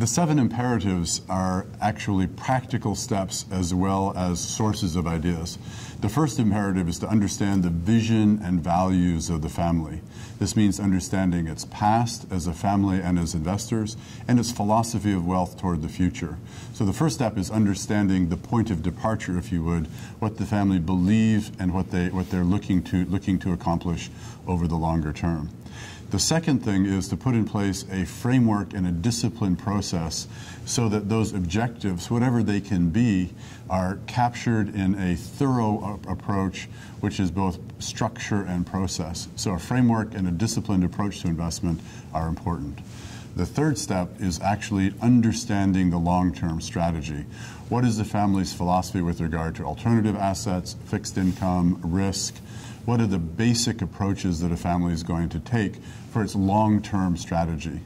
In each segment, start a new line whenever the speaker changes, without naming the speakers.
The seven imperatives are actually practical steps as well as sources of ideas. The first imperative is to understand the vision and values of the family. This means understanding its past as a family and as investors, and its philosophy of wealth toward the future. So the first step is understanding the point of departure, if you would, what the family believe and what they what they're looking to looking to accomplish over the longer term. The second thing is to put in place a framework and a discipline process so that those objectives, whatever they can be, are captured in a thorough approach, which is both structure and process. So a framework and a disciplined approach to investment are important. The third step is actually understanding the long-term strategy. What is the family's philosophy with regard to alternative assets, fixed income, risk, what are the basic approaches that a family is going to take for its long-term strategy.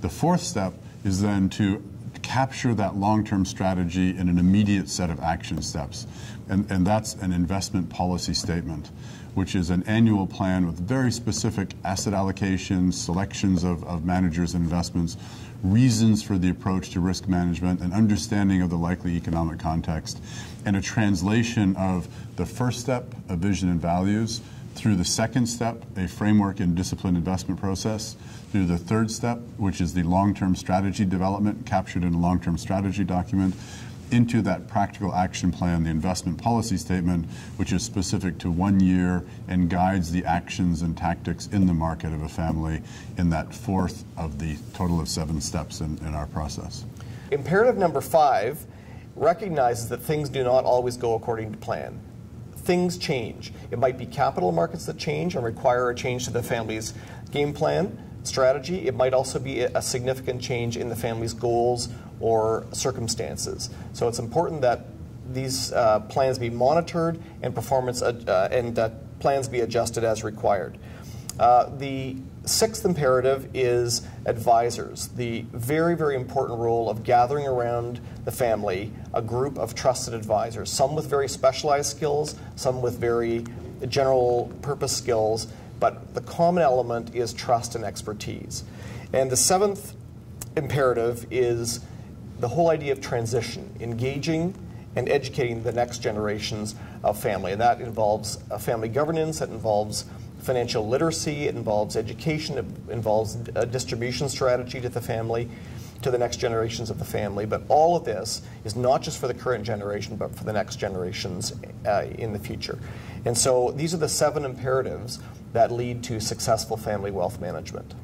The fourth step is then to capture that long-term strategy in an immediate set of action steps. And, and that's an investment policy statement, which is an annual plan with very specific asset allocations, selections of, of managers and investments, reasons for the approach to risk management, an understanding of the likely economic context, and a translation of the first step of vision and values through the second step, a framework and disciplined investment process, through the third step, which is the long-term strategy development captured in a long-term strategy document, into that practical action plan, the investment policy statement, which is specific to one year and guides the actions and tactics in the market of a family in that fourth of the total of seven steps in, in our process.
Imperative number five recognizes that things do not always go according to plan. Things change. It might be capital markets that change and require a change to the family's game plan, strategy. It might also be a significant change in the family's goals or circumstances. So it's important that these uh, plans be monitored and performance uh, and that plans be adjusted as required. Uh, the sixth imperative is advisors, the very, very important role of gathering around the family a group of trusted advisors, some with very specialized skills, some with very general purpose skills, but the common element is trust and expertise. And the seventh imperative is the whole idea of transition, engaging and educating the next generations of family. And that involves family governance, that involves financial literacy, it involves education, it involves a distribution strategy to the family, to the next generations of the family. But all of this is not just for the current generation, but for the next generations uh, in the future. And so these are the seven imperatives that lead to successful family wealth management.